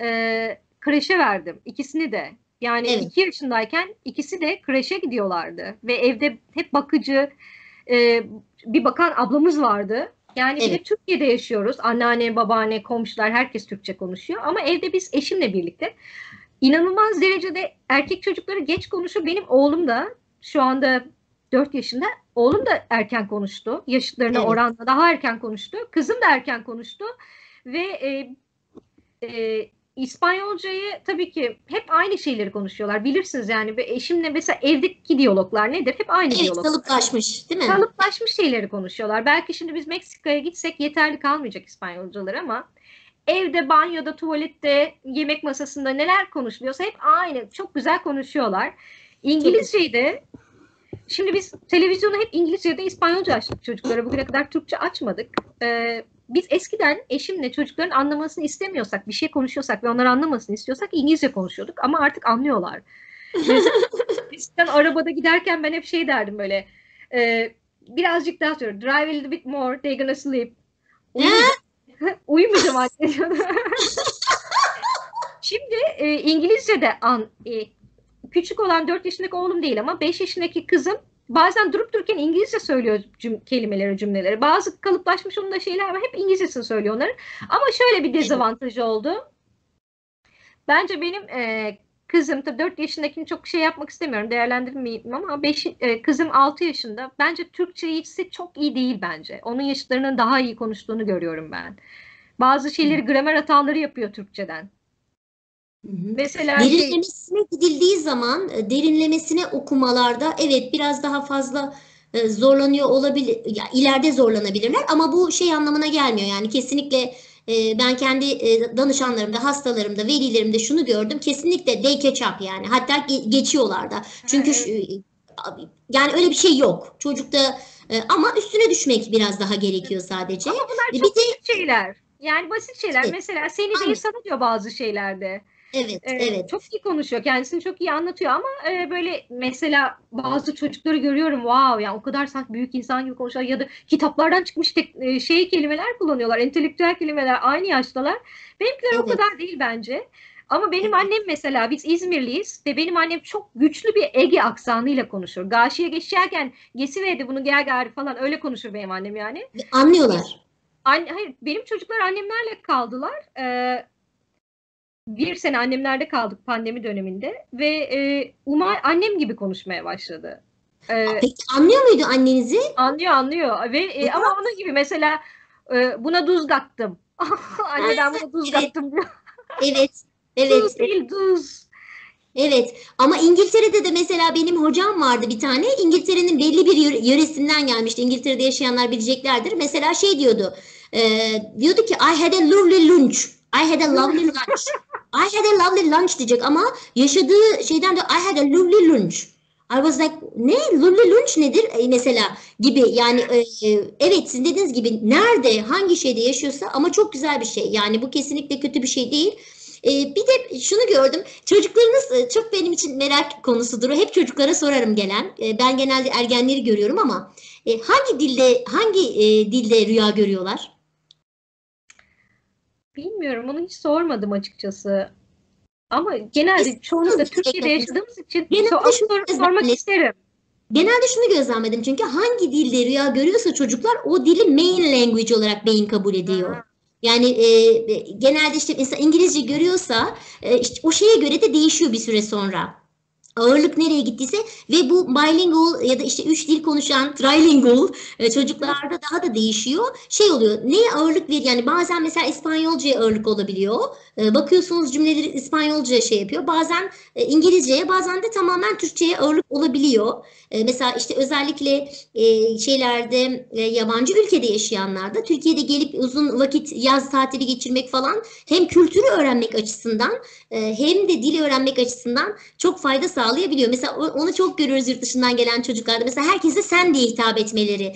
e, kreşe verdim. İkisini de. Yani Evet. iki yaşındayken ikisi de kreşe gidiyorlardı. Ve evde hep bakıcı, e, bir bakan ablamız vardı. Yani bir de Evet. Türkiye'de yaşıyoruz. Anneanne, babaanne, komşular herkes Türkçe konuşuyor. Ama evde biz eşimle birlikte inanılmaz derecede erkek çocukları geç konuşuyor. Benim oğlum da şu anda 4 yaşında. Oğlum da erken konuştu. Yaşıtlarına Evet. oranla daha erken konuştu. Kızım da erken konuştu. Ve e, e, İspanyolcayı tabii ki hep aynı şeyleri konuşuyorlar. Bilirsiniz yani eşimle mesela evdeki diyaloglar nedir? Hep aynı Evet diyaloglar. kalıplaşmış değil mi? Kalıplaşmış şeyleri konuşuyorlar. Belki şimdi biz Meksika'ya gitsek yeterli kalmayacak İspanyolcalar ama evde, banyoda, tuvalette, yemek masasında neler konuşuluyorsa hep aynı. Çok güzel konuşuyorlar. İngilizceyi de şimdi biz televizyonu hep İngilizce'de İspanyolca açtık çocuklara. Bugüne kadar Türkçe açmadık. Ee, biz eskiden eşimle çocukların anlamasını istemiyorsak, bir şey konuşuyorsak ve onlar anlamasını istiyorsak İngilizce konuşuyorduk ama artık anlıyorlar. (laughs) Eskiden arabada giderken ben hep şey derdim böyle e, birazcık daha sonra drive a little bit more they're gonna sleep. (laughs) Uyumayacağım, Uyumayacağım anne diyordum. Şimdi e, İngilizce'de an, e, küçük olan 4 yaşındaki oğlum değil ama 5 yaşındaki kızım bazen durup dururken İngilizce söylüyor cüm- kelimeleri, cümleleri. Bazı kalıplaşmış onun da şeyler var. Hep İngilizcesini söylüyor onların. Ama şöyle bir dezavantajı oldu. Bence benim e, kızım tabii 4 yaşındakini çok şey yapmak istemiyorum. Değerlendirmeyeyim ama 5 kızım 6 yaşında. Bence Türkçesi çok iyi değil bence. Onun yaşıtlarının daha iyi konuştuğunu görüyorum ben. Bazı şeyleri gramer hataları yapıyor Türkçeden. Hı hı. Mesela şey, Derinlemesine gidildiği zaman e, derinlemesine okumalarda evet biraz daha fazla e, zorlanıyor olabilir. Ya ileride zorlanabilirler ama bu şey anlamına gelmiyor. Yani kesinlikle e, ben kendi e, danışanlarımda, hastalarımda, velilerimde şunu gördüm. Kesinlikle they catch up yani. Hatta ge- geçiyorlar da. Çünkü evet. yani öyle bir şey yok. Çocukta ama üstüne düşmek biraz daha gerekiyor sadece. Ama bunlar Bir çok de basit şeyler. Yani basit şeyler. Evet. Mesela seni değil sana diyor bazı şeylerde. Evet, Ee, evet. Çok iyi konuşuyor. Kendisini çok iyi anlatıyor ama e, böyle mesela bazı çocukları görüyorum. Wow yani o kadar sanki büyük insan gibi konuşuyorlar ya da kitaplardan çıkmış tek, e, şey kelimeler kullanıyorlar. Entelektüel kelimeler aynı yaştalar. Benimkiler o Evet. kadar değil bence. Ama benim Evet. annem mesela biz İzmirliyiz ve benim annem çok güçlü bir Ege aksanıyla konuşur. Karşıya geçerken gesiverdi bunu gel gari falan öyle konuşur benim annem yani. Anlıyorlar. Anne, hayır benim çocuklar annemlerle kaldılar. Ee, bir sene annemlerde kaldık pandemi döneminde ve e, Umay annem gibi konuşmaya başladı. Ee, Peki anlıyor muydu annenizi? anlıyor anlıyor ve e, ama onun gibi mesela e, buna duz kattım. (laughs) Anne ben buna duz kattım diyor. Evet. (laughs) Evet. Duz değil duz. Evet ama İngiltere'de de mesela benim hocam vardı bir tane. İngiltere'nin belli bir yöre- yöresinden gelmişti. İngiltere'de yaşayanlar bileceklerdir. Mesela şey diyordu. e, diyordu ki I had a lovely lunch. I had a lovely lunch. (laughs) I had a lovely lunch diyecek ama yaşadığı şeyden de I had a lovely lunch. I was like ne? Lovely lunch nedir? E, mesela gibi. Yani e, e, evet sizin dediğiniz gibi nerede hangi şeyde yaşıyorsa ama çok güzel bir şey. Yani bu kesinlikle kötü bir şey değil. E, bir de şunu gördüm. Çocuklarınız e, çok benim için merak konusudur. Hep çocuklara sorarım gelen. E, ben genelde ergenleri görüyorum ama e, hangi dilde hangi e, dilde rüya görüyorlar? Bilmiyorum onu hiç sormadım açıkçası. Ama genelde çoğunlukla Türkiye'de yaşadığımız için Genelde sor- şu- sor- sormak Evet. isterim. Genelde şunu gözlemledim çünkü hangi dilde rüya görüyorsa çocuklar o dili main language olarak beyin kabul ediyor. Ha. Yani e, e, genelde işte mesela İngilizce görüyorsa e, işte o şeye göre de değişiyor bir süre sonra. Ağırlık nereye gittiyse ve bu bilingual ya da işte üç dil konuşan trilingual e, çocuklarda daha da değişiyor. Şey oluyor neye ağırlık ver yani bazen mesela İspanyolcaya ağırlık olabiliyor. E, bakıyorsunuz cümleleri İspanyolcaya şey yapıyor. Bazen e, İngilizceye bazen de tamamen Türkçeye ağırlık olabiliyor. E, mesela işte özellikle şeylerde yabancı ülkede yaşayanlarda Türkiye'de gelip uzun vakit yaz tatili geçirmek falan hem kültürü öğrenmek açısından hem de dili öğrenmek açısından çok fayda sağlayabiliyor. Mesela onu çok görüyoruz yurt dışından gelen çocuklarda. Mesela herkese sen diye hitap etmeleri.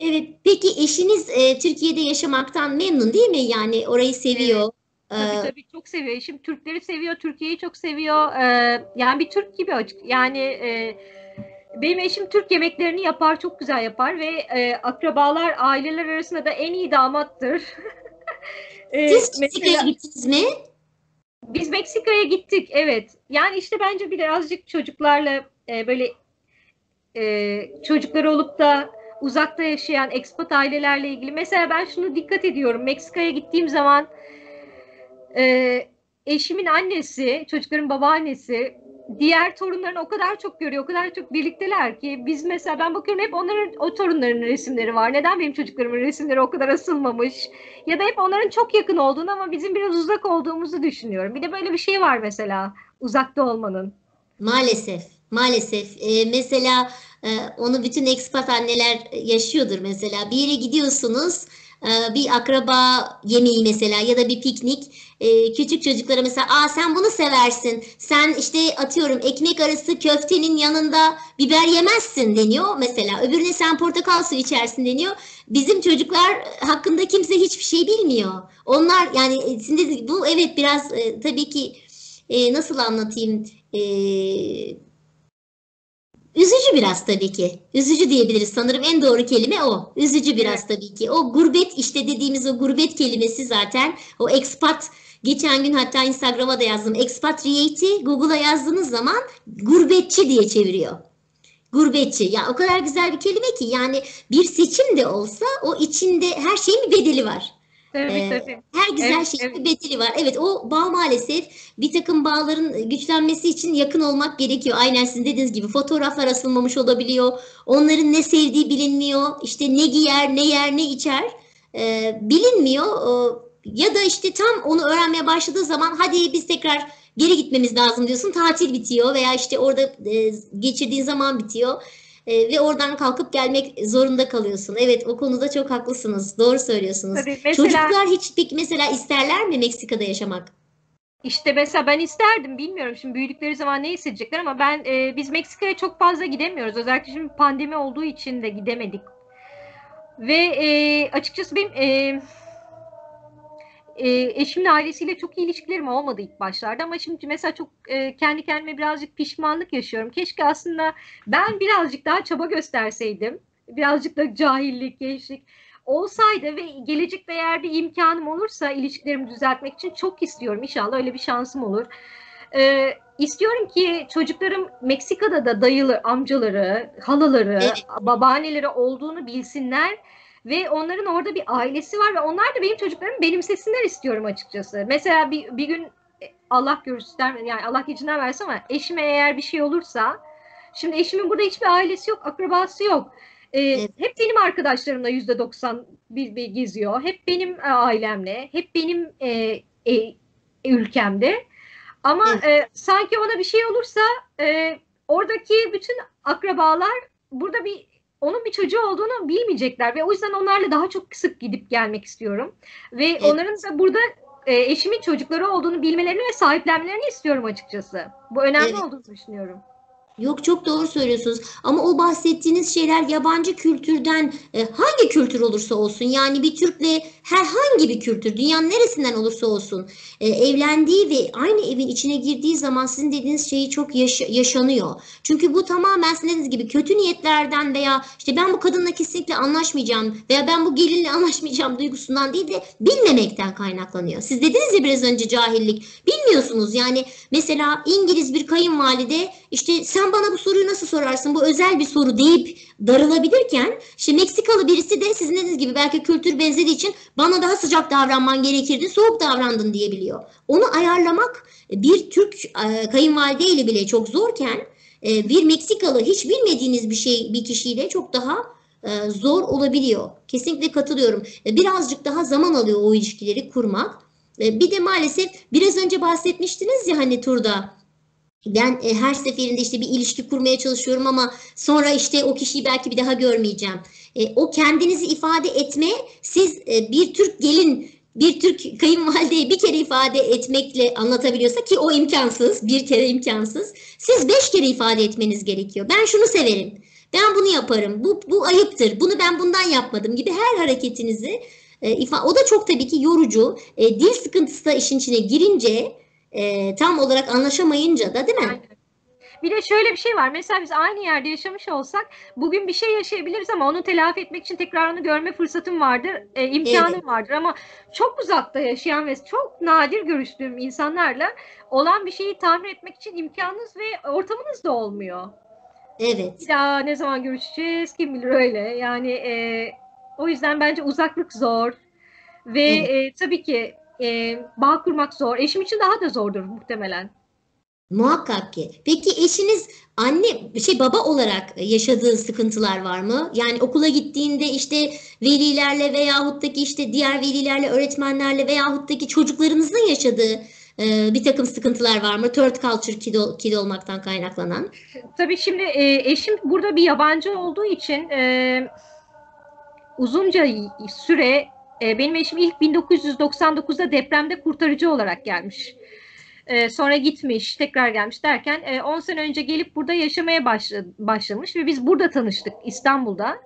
Evet, peki eşiniz e, Türkiye'de yaşamaktan memnun değil mi? Yani orayı seviyor. Tabii Ee, tabii çok seviyor. Eşim Türkleri seviyor, Türkiye'yi çok seviyor. Ee, yani bir Türk gibi açık. Yani e, benim eşim Türk yemeklerini yapar, çok güzel yapar ve e, akrabalar, aileler arasında da en iyi damattır. Ee, (laughs) Siz Meksika'ya gittiniz mi? Biz Meksika'ya gittik, evet. Yani işte bence birazcık çocuklarla e, böyle e, çocukları olup da uzakta yaşayan ekspat ailelerle ilgili. Mesela ben şunu dikkat ediyorum. Meksika'ya gittiğim zaman e, eşimin annesi, çocukların babaannesi diğer torunlarını o kadar çok görüyor, o kadar çok birlikteler ki biz mesela ben bakıyorum hep onların o torunların resimleri var. Neden benim çocuklarımın resimleri o kadar asılmamış? Ya da hep onların çok yakın olduğunu ama bizim biraz uzak olduğumuzu düşünüyorum. Bir de böyle bir şey var mesela uzakta olmanın. Maalesef, maalesef. Ee, mesela e, onu bütün ekspat anneler yaşıyordur mesela. Bir yere gidiyorsunuz, e, bir akraba yemeği mesela ya da bir piknik. E, küçük çocuklara mesela, aa sen bunu seversin. Sen işte atıyorum ekmek arası köftenin yanında biber yemezsin deniyor mesela. Öbürüne sen portakal suyu içersin deniyor. Bizim çocuklar hakkında kimse hiçbir şey bilmiyor. Onlar yani e, şimdi bu evet biraz e, tabii ki e, nasıl anlatayım? E, üzücü biraz tabii ki. Üzücü diyebiliriz sanırım en doğru kelime o. Üzücü biraz tabii ki. O gurbet işte dediğimiz o gurbet kelimesi zaten o expat geçen gün hatta Instagram'a da yazdım. Expatriate'i Google'a yazdığınız zaman gurbetçi diye çeviriyor. Gurbetçi. Ya o kadar güzel bir kelime ki yani bir seçim de olsa o içinde her şeyin bir bedeli var. Tabii Ee, tabii. Her güzel Evet, şeyin evet. bir bedeli var. Evet o bağ maalesef bir takım bağların güçlenmesi için yakın olmak gerekiyor. Aynen sizin dediğiniz gibi fotoğraflar asılmamış olabiliyor. Onların ne sevdiği bilinmiyor. İşte ne giyer, ne yer, ne içer ee, bilinmiyor. Ee, ya da işte tam onu öğrenmeye başladığı zaman hadi biz tekrar geri gitmemiz lazım diyorsun. Tatil bitiyor veya işte orada e, geçirdiğin zaman bitiyor. E, ve oradan kalkıp gelmek zorunda kalıyorsun. Evet o konuda çok haklısınız. Doğru söylüyorsunuz. Tabii mesela Çocuklar hiç mesela isterler mi Meksika'da yaşamak? işte mesela ben isterdim bilmiyorum şimdi büyüdükleri zaman ne hissedecekler ama ben e, biz Meksika'ya çok fazla gidemiyoruz. Özellikle şimdi pandemi olduğu için de gidemedik. Ve e, açıkçası benim e, e, eşimin ailesiyle çok iyi ilişkilerim olmadı ilk başlarda ama şimdi mesela çok e, kendi kendime birazcık pişmanlık yaşıyorum. Keşke aslında ben birazcık daha çaba gösterseydim. Birazcık da cahillik, gençlik olsaydı ve gelecekte eğer bir imkanım olursa ilişkilerimi düzeltmek için çok istiyorum. İnşallah öyle bir şansım olur. Ee, istiyorum ki çocuklarım Meksika'da da dayılı, amcaları, halaları, Evet. babaanneleri olduğunu bilsinler ve onların orada bir ailesi var ve onlar da benim çocuklarımı benimsesinler istiyorum açıkçası. Mesela bir, bir gün e, Allah göster yani Allah gecinden versin ama eşime eğer bir şey olursa şimdi eşimin burada hiçbir ailesi yok, akrabası yok. Ee, Evet. Hep benim arkadaşlarımla yüzde doksan bir, bir geziyor. Hep benim e, ailemle, hep benim e, e, ülkemde. Ama e, sanki ona bir şey olursa e, oradaki bütün akrabalar burada bir onun bir çocuğu olduğunu bilmeyecekler ve o yüzden onlarla daha çok sık gidip gelmek istiyorum. Ve Evet. onların da burada e, eşimin çocukları olduğunu bilmelerini ve sahiplenmelerini istiyorum açıkçası. Bu önemli Evet. olduğunu düşünüyorum. Yok çok doğru söylüyorsunuz ama o bahsettiğiniz şeyler yabancı kültürden e, hangi kültür olursa olsun yani bir Türk'le herhangi bir kültür dünyanın neresinden olursa olsun e, evlendiği ve aynı evin içine girdiği zaman sizin dediğiniz şeyi çok yaşa- yaşanıyor. Çünkü bu tamamen sizin dediğiniz gibi kötü niyetlerden veya işte ben bu kadınla kesinlikle anlaşmayacağım veya ben bu gelinle (laughs) anlaşmayacağım duygusundan değil de bilmemekten kaynaklanıyor. Siz dediniz ya biraz önce cahillik. Bilmiyorsunuz yani mesela İngiliz bir kayınvalide işte sen bana bu soruyu nasıl sorarsın bu özel bir soru deyip darılabilirken işte Meksikalı birisi de sizin dediğiniz gibi belki kültür benzediği için bana daha sıcak davranman gerekirdi soğuk davrandın diyebiliyor. Onu ayarlamak bir Türk e, kayınvalide ile bile çok zorken e, bir Meksikalı hiç bilmediğiniz bir şey bir kişiyle çok daha e, zor olabiliyor. Kesinlikle katılıyorum. Birazcık daha zaman alıyor o ilişkileri kurmak. Bir de maalesef biraz önce bahsetmiştiniz ya hani turda ben e, her seferinde işte bir ilişki kurmaya çalışıyorum ama sonra işte o kişiyi belki bir daha görmeyeceğim. E, o kendinizi ifade etme siz e, bir Türk gelin bir Türk kayınvalideyi bir kere ifade etmekle anlatabiliyorsa ki o imkansız bir kere imkansız. Siz beş kere ifade etmeniz gerekiyor. Ben şunu severim. Ben bunu yaparım. Bu, bu ayıptır. Bunu ben bundan yapmadım gibi her hareketinizi e, ifa o da çok tabii ki yorucu. E, dil sıkıntısı da işin içine girince e, tam olarak anlaşamayınca da değil mi? Aynen. Bir de şöyle bir şey var. Mesela biz aynı yerde yaşamış olsak bugün bir şey yaşayabiliriz ama onu telafi etmek için tekrar onu görme fırsatım vardır, e, imkanım Evet. vardır ama çok uzakta yaşayan ve çok nadir görüştüğüm insanlarla olan bir şeyi tahmin etmek için imkanınız ve ortamınız da olmuyor. Evet. Bir daha ne zaman görüşeceğiz kim bilir öyle. Yani e, o yüzden bence uzaklık zor ve Evet. e, tabii ki e, bağ kurmak zor. Eşim için daha da zordur muhtemelen. Muhakkak ki. Peki eşiniz anne şey baba olarak yaşadığı sıkıntılar var mı? Yani okula gittiğinde işte velilerle veyahut da ki işte diğer velilerle, öğretmenlerle veyahut da ki çocuklarınızın yaşadığı e, bir takım sıkıntılar var mı? Third culture kid, ol- kid olmaktan kaynaklanan. Tabii şimdi e, eşim burada bir yabancı olduğu için e, uzunca süre e, benim eşim ilk 1999'da depremde kurtarıcı olarak gelmiş. E, sonra gitmiş, tekrar gelmiş derken e, 10 sene önce gelip burada yaşamaya başla- başlamış ve biz burada tanıştık İstanbul'da.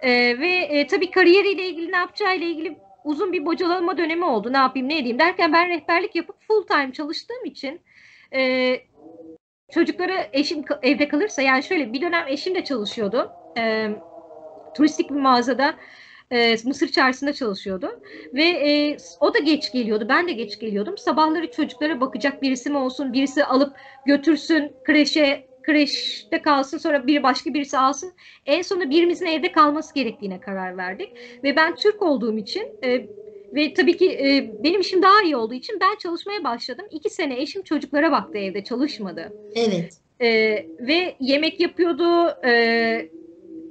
E, ve e, tabii kariyeriyle ilgili ne yapacağıyla ilgili uzun bir bocalama dönemi oldu. Ne yapayım, ne edeyim derken ben rehberlik yapıp full time çalıştığım için e, çocukları eşim evde kalırsa yani şöyle bir dönem eşim de çalışıyordu. E, turistik bir mağazada e, Mısır çarşısında çalışıyordu ve e, o da geç geliyordu. Ben de geç geliyordum. Sabahları çocuklara bakacak birisi mi olsun, birisi alıp götürsün kreşe, kreşte kalsın sonra bir başka birisi alsın. En sonunda birimizin evde kalması gerektiğine karar verdik. Ve ben Türk olduğum için e, ve tabii ki e, benim işim daha iyi olduğu için ben çalışmaya başladım. İki sene eşim çocuklara baktı evde çalışmadı. Evet. Ee, ve yemek yapıyordu. e,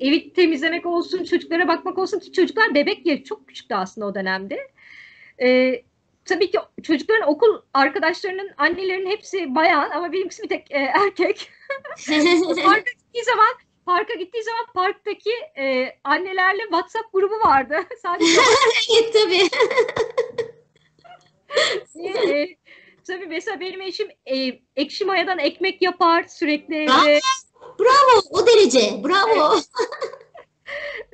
evi temizlemek olsun, çocuklara bakmak olsun ki çocuklar bebek ya çok küçüktü aslında o dönemde. Ee, tabii ki çocukların okul arkadaşlarının annelerinin hepsi bayan ama benimkisi bir tek e, erkek. (laughs) Parka gittiği zaman parka gittiği zaman parktaki e, annelerle WhatsApp grubu vardı. (laughs) Sadece (laughs) Evet tabii. e, tabii mesela benim eşim e, ekşi mayadan ekmek yapar sürekli evde. Bravo. O derece. Bravo. (laughs)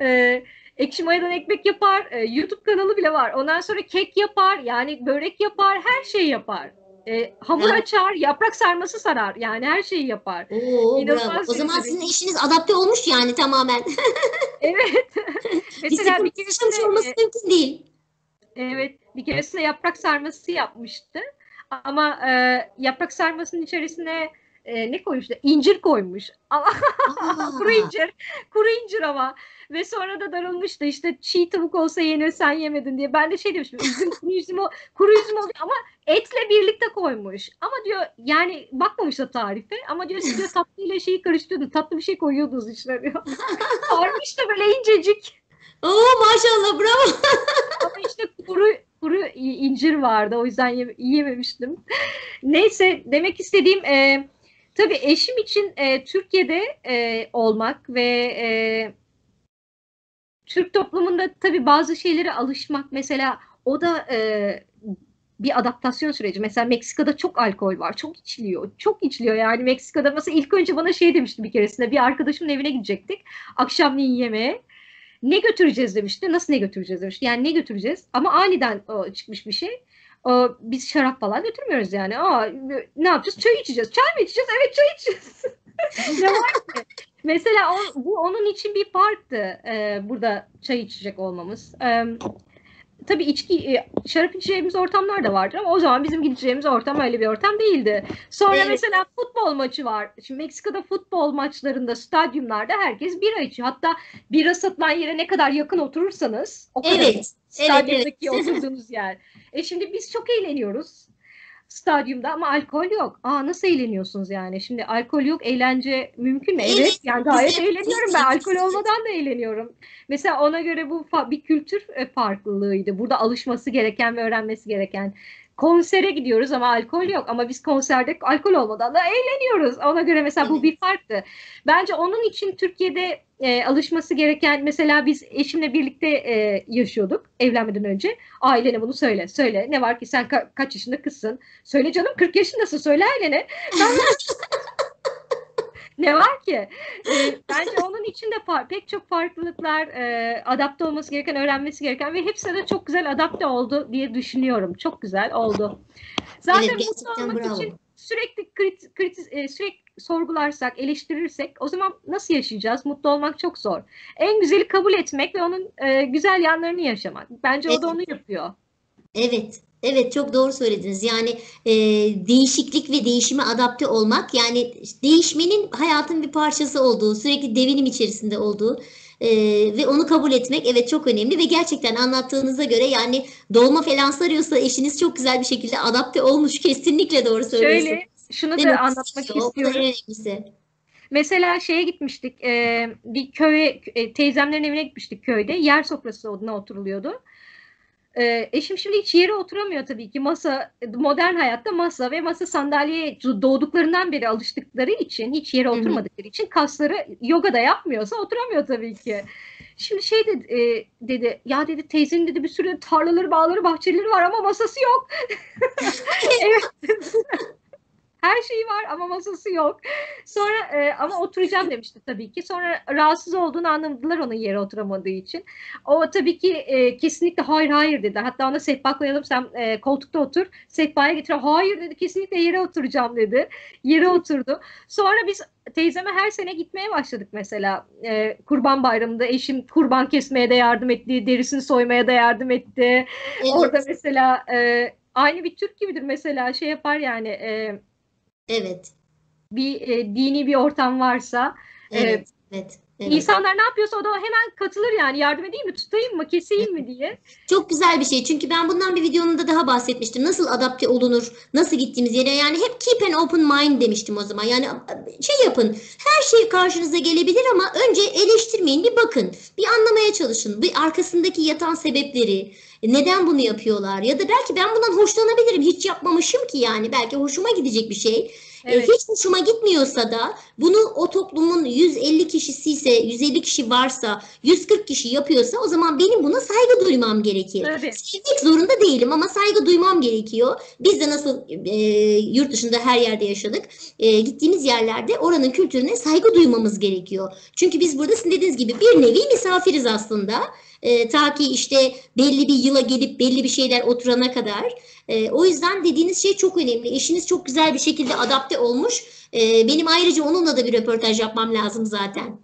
Ee, ekşi mayadan ekmek yapar. Ee, YouTube kanalı bile var. Ondan sonra kek yapar. Yani börek yapar. Her şeyi yapar. Ee, hamur Evet. açar. Yaprak sarması sarar. Yani her şeyi yapar. Oo, İnanılmaz bravo. O zaman sizin eşiniz adapte olmuş yani tamamen. (laughs) Evet. (laughs) Mesela bir keresinde, olması mümkün değil. evet, bir keresinde yaprak sarması yapmıştı. Ama e, yaprak sarmasının içerisine e, ne koymuştu? İncir koymuş. Ama (laughs) kuru incir. Kuru incir ama. Ve sonra da darılmıştı işte çiğ tavuk olsa yenir sen yemedin diye. Ben de şey demiştim üzüm kuru üzüm, o- kuru üzüm oluyor ama etle birlikte koymuş. Ama diyor yani bakmamış da tarife ama diyor siz diyor tatlıyla şeyi karıştırıyordunuz. Tatlı bir şey koyuyordunuz içine diyor. (laughs) Sarmış da böyle incecik. Oo maşallah bravo. (laughs) Ama işte kuru kuru incir vardı. O yüzden ye- yiyememiştim. Neyse demek istediğim e, tabii eşim için e, Türkiye'de e, olmak ve e, Türk toplumunda tabii bazı şeylere alışmak mesela o da e, bir adaptasyon süreci. Mesela Meksika'da çok alkol var. Çok içiliyor. Çok içiliyor yani Meksika'da. Mesela ilk önce bana şey demişti bir keresinde. Bir arkadaşımın evine gidecektik. Akşamleyin yemeğe. Ne götüreceğiz demişti. Nasıl ne götüreceğiz demişti. Yani ne götüreceğiz? Ama aniden o, çıkmış bir şey. O, biz şarap falan götürmüyoruz yani. Aa, ne yapacağız? Çay içeceğiz. Çay mı içeceğiz? Evet çay içeceğiz. (laughs) ne var ki? Mesela o, bu onun için bir farktı. Ee, burada çay içecek olmamız. Ee, tabii içki, e, şarap içeceğimiz ortamlar da vardır ama o zaman bizim gideceğimiz ortam öyle bir ortam değildi. Sonra Evet. mesela futbol maçı var. Şimdi Meksika'da futbol maçlarında, stadyumlarda herkes bira içiyor. Hatta bira satılan yere ne kadar yakın oturursanız o kadar Evet. stadyumdaki (laughs) oturduğunuz yer. E şimdi biz çok eğleniyoruz stadyumda ama alkol yok. Aa nasıl eğleniyorsunuz yani? Şimdi alkol yok, eğlence mümkün mü? Evet, Evet, yani gayet eğleniyorum ben. Alkol olmadan da eğleniyorum. Mesela ona göre bu bir kültür e, farklılığıydı. Burada alışması gereken ve öğrenmesi gereken. Konsere gidiyoruz ama alkol yok. Ama biz konserde alkol olmadan da eğleniyoruz. Ona göre mesela bu bir farktı. Bence onun için Türkiye'de e, alışması gereken mesela biz eşimle birlikte e, yaşıyorduk evlenmeden önce. Ailene bunu söyle. Söyle. Ne var ki sen ka- kaç yaşında kızsın? Söyle canım 40 yaşındasın. Söyle ailene. (laughs) ne var ki? E, bence onun için de pek çok farklılıklar e, adapte olması gereken, öğrenmesi gereken ve hepsi de çok güzel adapte oldu diye düşünüyorum. Çok güzel oldu. Zaten Evet, mutlu olmak bravo. için sürekli kritik, kritik, e, sürekli sorgularsak, eleştirirsek o zaman nasıl yaşayacağız? Mutlu olmak çok zor. En güzeli kabul etmek ve onun e, güzel yanlarını yaşamak. Bence o da Evet. onu yapıyor. Evet, evet çok doğru söylediniz. Yani e, değişiklik ve değişime adapte olmak, yani değişmenin hayatın bir parçası olduğu, sürekli devinim içerisinde olduğu e, ve onu kabul etmek evet çok önemli ve gerçekten anlattığınıza göre yani dolma falan sarıyorsa eşiniz çok güzel bir şekilde adapte olmuş. Kesinlikle doğru söylüyorsunuz. Şöyle şunu Değil da mi? anlatmak istiyorum. Mesela şeye gitmiştik, e, bir köye, e, teyzemlerin evine gitmiştik köyde. Yer sofrası oduna oturuluyordu. E, eşim şimdi hiç yere oturamıyor tabii ki. Masa, modern hayatta masa ve masa sandalyeye doğduklarından beri alıştıkları için, hiç yere oturmadıkları için kasları yoga da yapmıyorsa oturamıyor tabii ki. Şimdi şey dedi, e, dedi ya dedi teyzenin dedi bir sürü tarlaları, bağları, bahçeleri var ama masası yok. (laughs) evet. (laughs) Her şeyi var ama masası yok. Sonra e, ama oturacağım demişti tabii ki. Sonra rahatsız olduğunu anladılar onun yere oturamadığı için. O tabii ki e, kesinlikle hayır hayır dedi. Hatta ona sehpa koyalım sen e, koltukta otur. Sehpaya getir. Hayır dedi kesinlikle yere oturacağım dedi. Yere oturdu. Sonra biz teyzeme her sene gitmeye başladık mesela. E, kurban bayramında eşim kurban kesmeye de yardım etti. Derisini soymaya da yardım etti. Evet, Orada mesela e, aynı bir Türk gibidir mesela şey yapar yani e, evet, bir e, dini bir ortam varsa e, evet, evet, evet. insanlar ne yapıyorsa o da hemen katılır yani yardım edeyim mi tutayım mı keseyim mi diye. Çok güzel bir şey. Çünkü ben bundan bir videonun da daha bahsetmiştim. Nasıl adapte olunur? Nasıl gittiğimiz yere? Yani hep keep an open mind demiştim o zaman. Yani şey yapın. Her şey karşınıza gelebilir ama önce eleştirmeyin. Bir bakın. Bir anlamaya çalışın. Bir arkasındaki yatan sebepleri. Neden bunu yapıyorlar? Ya da belki ben bundan hoşlanabilirim. Hiç yapmamışım ki yani. Belki hoşuma gidecek bir şey. E, Evet. Hiç hoşuma gitmiyorsa da bunu o toplumun 150 kişisi ise 150 kişi varsa 140 kişi yapıyorsa o zaman benim buna saygı duymam gerekir. Tabii. Sevmek zorunda değilim ama saygı duymam gerekiyor. Biz de nasıl e, yurt dışında her yerde yaşadık. E, gittiğimiz yerlerde oranın kültürüne saygı duymamız gerekiyor. Çünkü biz burada sizin dediğiniz gibi bir nevi misafiriz aslında. E, ta ki işte belli bir yıla gelip belli bir şeyler oturana kadar. E, o yüzden dediğiniz şey çok önemli. Eşiniz çok güzel bir şekilde adapte olmuş. E, benim ayrıca onunla da bir röportaj yapmam lazım zaten.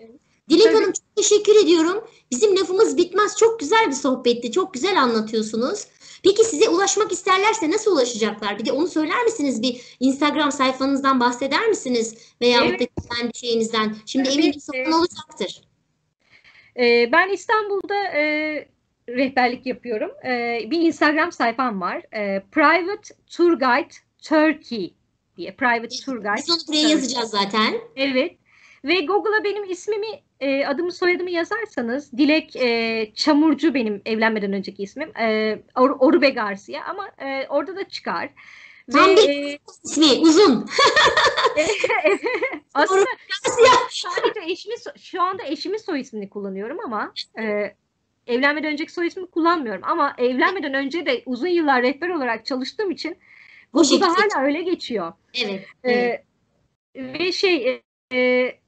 Dilek Tabii. Hanım çok teşekkür ediyorum. Bizim lafımız bitmez. Çok güzel bir sohbetti. Çok güzel anlatıyorsunuz. Peki size ulaşmak isterlerse nasıl ulaşacaklar? Bir de onu söyler misiniz? Bir Instagram sayfanızdan bahseder misiniz? Veya Evet. kendi şeyinizden. Şimdi Evet, eminim sorun olacaktır. E, ben İstanbul'da e, rehberlik yapıyorum. E, bir Instagram sayfam var. E, Private Tour Guide Turkey diye. Private Tour Guide. Biz onu buraya yazacağız zaten. Evet. Ve Google'a benim ismimi, e, adımı soyadımı yazarsanız Dilek e, Çamurcu benim evlenmeden önceki ismim. E, Or- Orube Garcia ama e, orada da çıkar. Tam Ve bir- e, İsmi uzun. (laughs) aslında sadece eşimin so- şu anda eşimin soy ismini kullanıyorum ama e, evlenmeden önceki soy ismimi kullanmıyorum ama evlenmeden önce de uzun yıllar rehber olarak çalıştığım için Bu da hala öyle geçiyor. Evet. Ee, evet. ve şey e,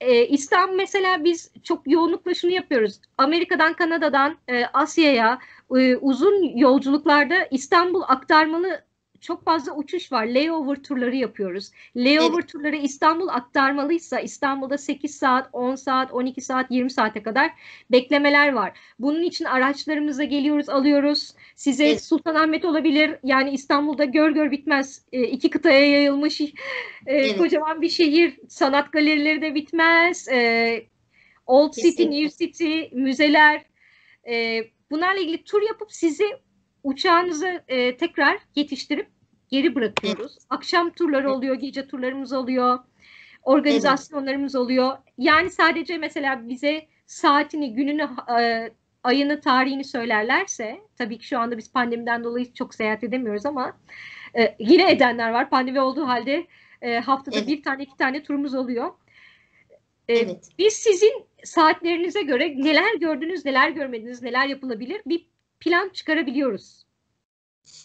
e, İstanbul mesela biz çok yoğunlukla şunu yapıyoruz. Amerika'dan, Kanada'dan e, Asya'ya e, uzun yolculuklarda İstanbul aktarmalı çok fazla uçuş var. Layover turları yapıyoruz. Layover turları İstanbul aktarmalıysa İstanbul'da 8 saat, 10 saat, 12 saat, 20 saate kadar beklemeler var. Bunun için araçlarımıza geliyoruz, alıyoruz. Size Evet. Sultanahmet olabilir. Yani İstanbul'da gör gör bitmez. E, iki kıtaya yayılmış e, Evet. kocaman bir şehir. Sanat galerileri de bitmez. E, Old City, Kesinlikle. New City, müzeler. E, bunlarla ilgili tur yapıp sizi uçağınızı e, tekrar yetiştirip geri bırakıyoruz. Akşam turları Evet. oluyor, gece turlarımız oluyor. Organizasyonlarımız oluyor. Yani sadece mesela bize saatini, gününü, e, ayını, tarihini söylerlerse, tabii ki şu anda biz pandemiden dolayı çok seyahat edemiyoruz ama e, yine edenler var. Pandemi olduğu halde e, haftada Evet. bir tane, iki tane turumuz oluyor. E, Evet. Biz sizin saatlerinize göre neler gördünüz, neler görmediniz, neler yapılabilir bir plan çıkarabiliyoruz.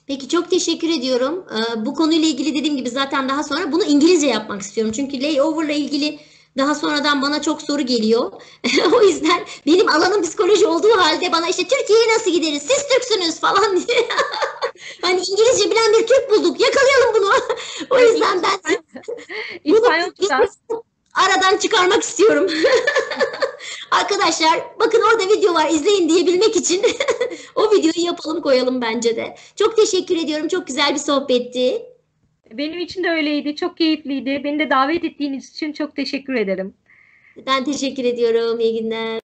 Peki çok teşekkür ediyorum. Ee, bu konuyla ilgili dediğim gibi zaten daha sonra bunu İngilizce yapmak istiyorum. Çünkü layover'la ilgili daha sonradan bana çok soru geliyor. (laughs) o yüzden benim alanım psikoloji olduğu halde bana işte Türkiye'ye nasıl gideriz? Siz Türksünüz falan diye. (laughs) hani İngilizce bilen bir Türk bulduk. Yakalayalım bunu. (laughs) o yüzden ben İspanyolca aradan çıkarmak istiyorum. Arkadaşlar bakın orada video var izleyin diyebilmek için (laughs) o videoyu yapalım koyalım bence de. Çok teşekkür ediyorum. Çok güzel bir sohbetti. benim için de öyleydi. Çok keyifliydi. Beni de davet ettiğiniz için çok teşekkür ederim. Ben teşekkür ediyorum. İyi günler.